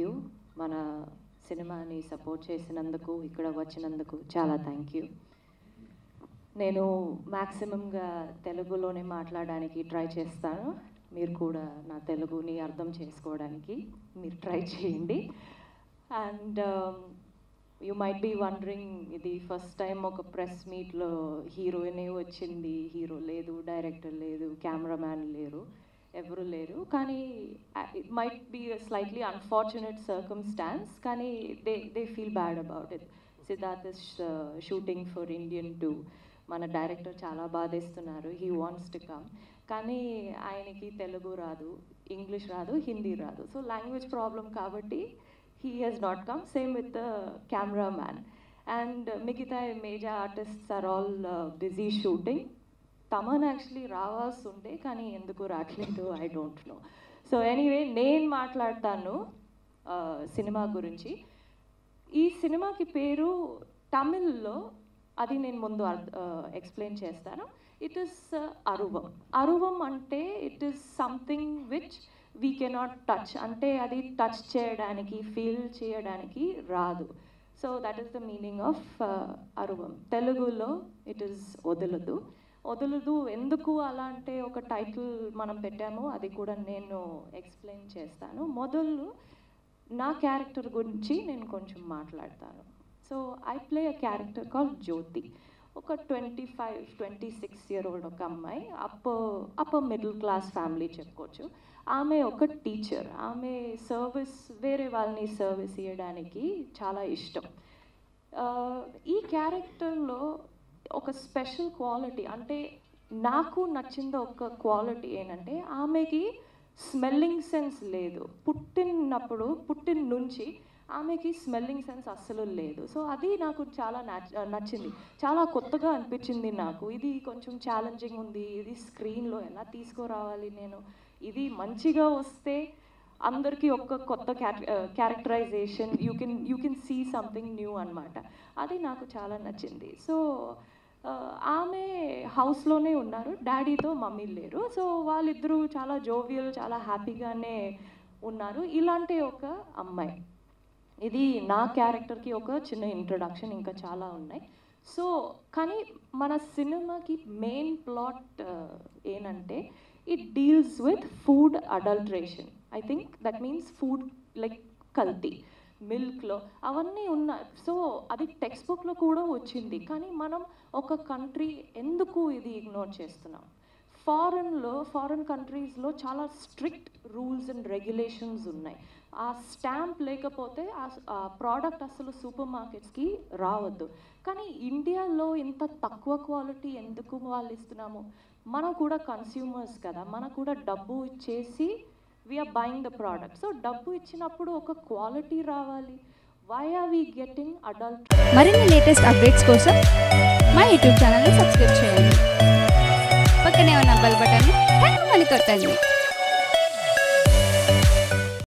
You మన సినిమాని support చేసినందుకు ఇక్కడ వచ్చినందుకు చాలా థ్యాంక్ యూ నేను మ్యాక్సిమంగా తెలుగులోనే మాట్లాడడానికి ట్రై చేస్తాను. మీరు కూడా నా తెలుగుని అర్థం చేసుకోవడానికి మీరు ట్రై చేయండి. And you might be wondering ఇది ఫస్ట్ టైం ఒక ప్రెస్ మీట్లో హీరోయినే వచ్చింది హీరో లేదు డైరెక్టర్ లేదు కెమెరామ్యాన్ లేరు. ఎవరు లేరు. కానీ it might be slightly unfortunate circumstances కానీ they they feel bad about it Siddharth is shooting for Indian two మన డైరెక్టర్ చాలా బాధేస్తున్నారు. హీ వాంట్స్ టు కమ్ కానీ ఆయనకి తెలుగు రాదు ఇంగ్లీష్ రాదు హిందీ రాదు. సో లాంగ్వేజ్ ప్రాబ్లం కాబట్టి he has not come same with the camera man and మిగతా major artists are all busy shooting Thaman actually రావాల్సి ఉండే కానీ ఎందుకు రావట్లేదు I don't know so anyway నేను మాట్లాడతాను సినిమా గురించి. ఈ సినిమాకి పేరు తమిళ్ళో అది నేను ముందు ఎక్స్ప్లెయిన్ చేస్తాను. It is uh, Aruvam. అరువం అంటే it is something which we cannot touch అంటే అది టచ్ చేయడానికి ఫీల్ చేయడానికి రాదు. So that is the meaning of Aruvam. తెలుగులో ఇట్ ఈస్ వదలదు. వదలదు. ఎందుకు అలా అంటే ఒక టైటిల్ మనం పెట్టాము అది కూడా నేను ఎక్స్ప్లెయిన్ చేస్తాను. మొదలు నా క్యారెక్టర్ గురించి నేను కొంచెం మాట్లాడతాను. So I play a character call Jyothi. ఒక twenty five twenty six year old ఒక అమ్మాయి. Upper upper middle class family చెప్పుకోవచ్చు. ఆమె ఒక టీచర్. ఆమె సర్వీస్ వేరే వాళ్ళని సర్వీస్ ఇవ్వడానికి చాలా ఇష్టం. ఈ క్యారెక్టర్లో ఒక స్పెషల్ క్వాలిటీ అంటే నాకు నచ్చింది ఒక క్వాలిటీ ఏంటంటే ఆమెకి స్మెల్లింగ్ సెన్స్ లేదు. పుట్టినప్పుడు పుట్టిన నుంచి ఆమెకి స్మెల్లింగ్ సెన్స్ అస్సలు లేదు. సో అది నాకు చాలా నచ్చింది. చాలా కొత్తగా అనిపించింది నాకు. ఇది కొంచెం ఛాలెంజింగ్ ఉంది. ఇది స్క్రీన్లో ఎలా తీసుకురావాలి నేను? ఇది మంచిగా వస్తే అందరికీ ఒక కొత్త characterization you can you can see something new అనమాట అది నాకు చాలా నచ్చింది. సో ఆమె హౌస్లోనే ఉన్నారు. డాడీతో మమ్మీ లేరు. సో వాళ్ళిద్దరూ చాలా జోవియల్ చాలా హ్యాపీగానే ఉన్నారు. ఇలాంటి ఒక అమ్మాయి. ఇది నా క్యారెక్టర్కి ఒక చిన్న ఇంట్రొడక్షన్ ఇంకా చాలా ఉన్నాయి. సో కానీ మన సినిమాకి మెయిన్ ప్లాట్ ఏంటంటే it deals with food adulteration I think that means food like కల్తీ మిల్క్లో అవన్నీ ఉన్నాయి. సో అది టెక్స్ట్ బుక్లో కూడా వచ్చింది. కానీ మనం ఒక కంట్రీ ఎందుకు ఇది ఇగ్నోర్ చేస్తున్నాం? ఫారెన్లో ఫారెన్ కంట్రీస్లో చాలా స్ట్రిక్ట్ రూల్స్ అండ్ రెగ్యులేషన్స్ ఉన్నాయి. ఆ స్టాంప్ లేకపోతే ఆ ప్రోడక్ట్ అసలు సూపర్ మార్కెట్స్కి రావద్దు. కానీ ఇండియాలో ఇంత తక్కువ క్వాలిటీ ఎందుకు వాళ్ళు ఇస్తున్నాము? మనం కూడా కన్స్యూమర్స్ కదా. మనకు కూడా డబ్బు ఇచ్చేసి we are buying the product so డబ్బు ఇచ్చినప్పుడు ఒక క్వాలిటీ రావాలి. Why are we getting adult మరిన్ని లేటెస్ట్ అప్డేట్స్ కోసం మా యూట్యూబ్ ఛానల్ని సబ్స్క్రైబ్ చేయండి. పక్కనే ఉన్న బెల్ బటన్ని మళ్ళీ కొట్టండి.